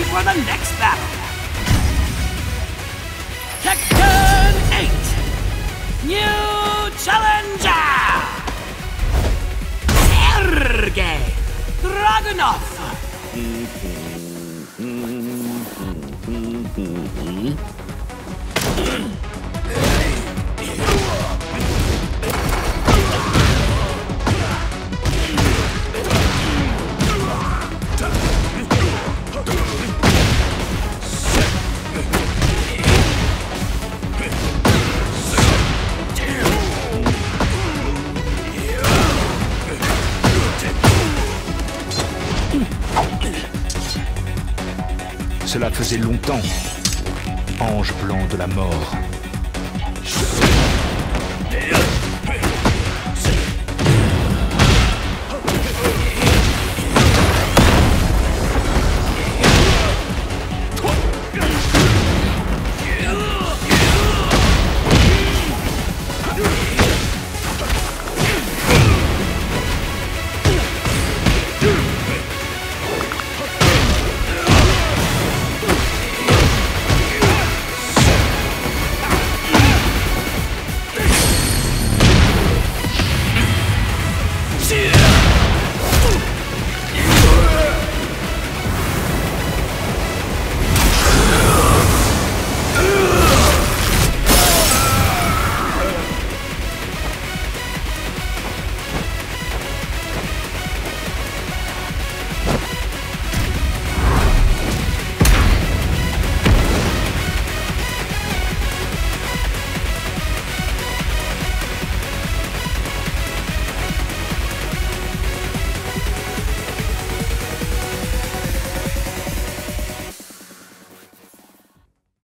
for the next battle. Tekken 8. New challenger. Sergey Dragunov. Cela faisait longtemps. Ange blanc de la mort.